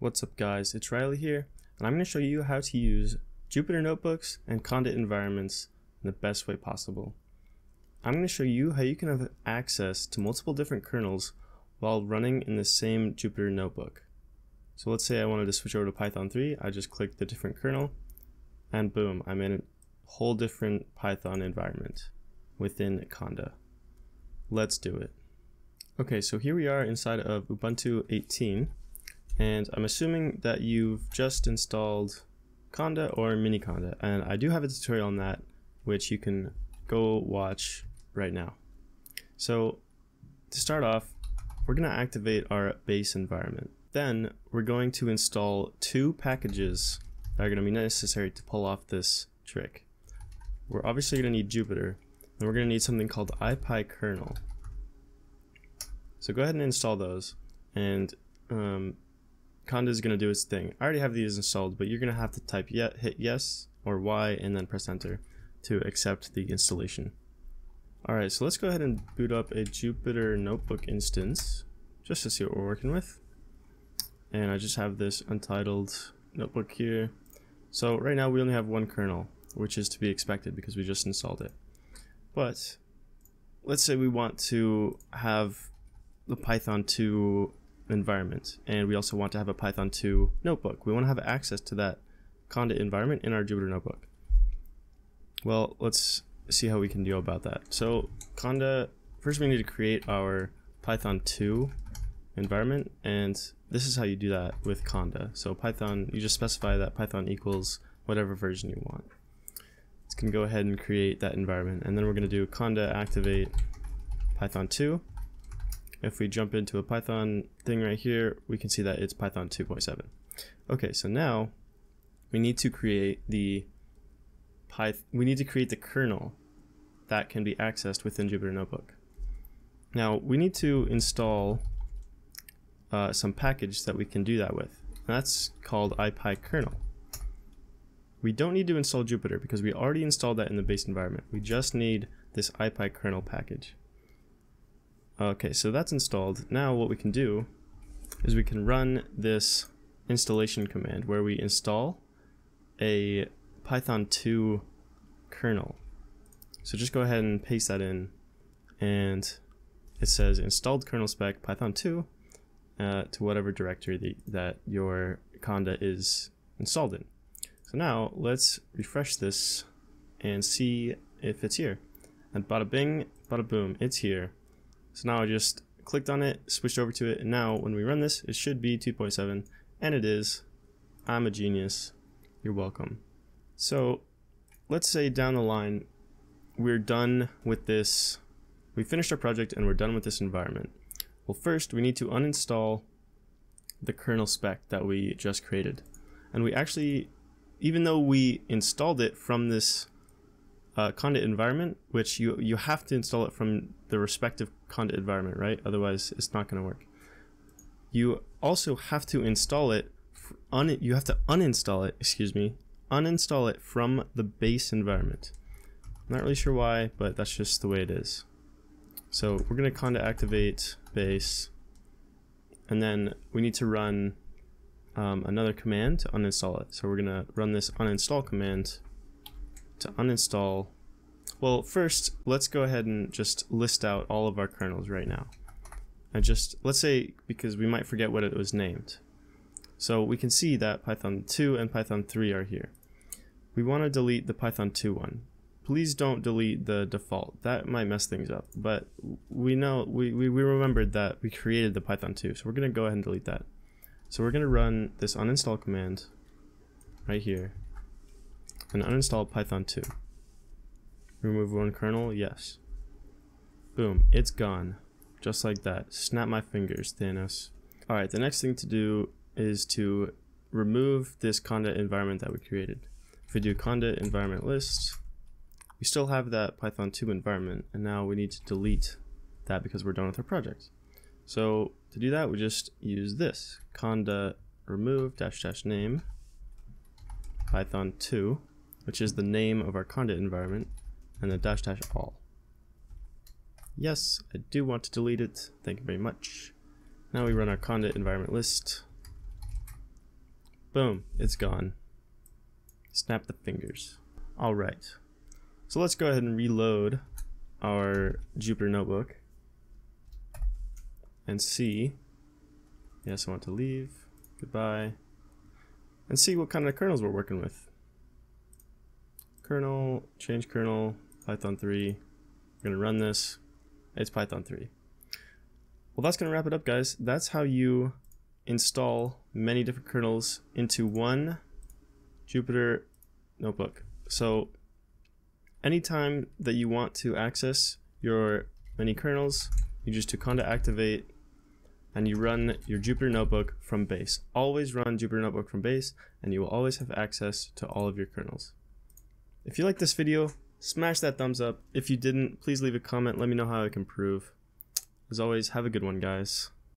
What's up guys, it's Riley here, and I'm going to show you how to use Jupyter Notebooks and Conda environments in the best way possible. I'm going to show you how you can have access to multiple different kernels while running in the same Jupyter Notebook. So let's say I wanted to switch over to Python 3, I just click the different kernel, and boom, I'm in a whole different Python environment within Conda. Let's do it. Okay, so here we are inside of Ubuntu 18, and I'm assuming that you've just installed Conda or Miniconda, and I do have a tutorial on that which you can go watch right now. So to start off, we're going to activate our base environment. Then we're going to install two packages that are going to be necessary to pull off this trick. We're obviously going to need Jupyter, and we're going to need something called ipykernel. So go ahead and install those, and um, Conda is going to do its thing. I already have these installed, but you're going to have to type yet, hit yes or Y and then press enter to accept the installation. Alright, so let's go ahead and boot up a Jupyter Notebook instance just to see what we're working with. And I just have this untitled notebook here. So right now we only have one kernel, which is to be expected because we just installed it. But let's say we want to have the Python 2 environment and we also want to have a Python 2 notebook. We want to have access to that Conda environment in our Jupyter notebook. Well, let's see how we can deal about that. So Conda, first we need to create our Python 2 environment and this is how you do that with Conda. So Python, you just specify that Python equals whatever version you want. It's going to go ahead and create that environment and then we're going to do conda activate python 2 if we jump into a Python thing right here, we can see that it's Python 2.7. Okay, so now we need to create the Python, we need to create the kernel that can be accessed within Jupyter Notebook. Now we need to install uh, some package that we can do that with. That's called ipykernel. We don't need to install Jupyter because we already installed that in the base environment. We just need this ipykernel package. Okay, so that's installed. Now what we can do is we can run this installation command where we install a Python 2 kernel. So just go ahead and paste that in and it says installed kernel spec Python 2 uh, to whatever directory the, that your conda is installed in. So now let's refresh this and see if it's here. And bada bing, bada boom, it's here. So now I just clicked on it, switched over to it, and now when we run this, it should be 2.7, and it is. I'm a genius. You're welcome. So let's say down the line, we're done with this, we finished our project and we're done with this environment. Well, first we need to uninstall the kernel spec that we just created. And we actually, even though we installed it from this uh, Conda environment, which you, you have to install it from the respective Conda environment, right? Otherwise, it's not going to work. You also have to install it, un you have to uninstall it, excuse me, uninstall it from the base environment. I'm not really sure why, but that's just the way it is. So we're going to conda activate base, and then we need to run um, another command to uninstall it. So we're going to run this uninstall command to uninstall well, first, let's go ahead and just list out all of our kernels right now. And just, let's say, because we might forget what it was named. So we can see that Python 2 and Python 3 are here. We want to delete the Python 2 one. Please don't delete the default. That might mess things up. But we know, we, we, we remembered that we created the Python 2. So we're going to go ahead and delete that. So we're going to run this uninstall command right here and uninstall Python 2. Remove one kernel? Yes. Boom, it's gone. Just like that. Snap my fingers, Thanos. Alright, the next thing to do is to remove this conda environment that we created. If we do conda environment list, we still have that Python 2 environment, and now we need to delete that because we're done with our project. So to do that, we just use this, conda remove dash dash name python 2, which is the name of our conda environment, and the dash dash all. Yes, I do want to delete it. Thank you very much. Now we run our conda environment list. Boom, it's gone. Snap the fingers. All right. So let's go ahead and reload our Jupyter notebook and see. Yes, I want to leave. Goodbye. And see what kind of kernels we're working with. Kernel, change kernel, Python 3. We're going to run this. It's Python 3. Well, that's going to wrap it up, guys. That's how you install many different kernels into one Jupyter notebook. So anytime that you want to access your many kernels, you just do conda activate and you run your Jupyter Notebook from base. Always run Jupyter Notebook from base and you will always have access to all of your kernels. If you like this video, smash that thumbs up. If you didn't, please leave a comment. Let me know how I can improve. As always, have a good one, guys.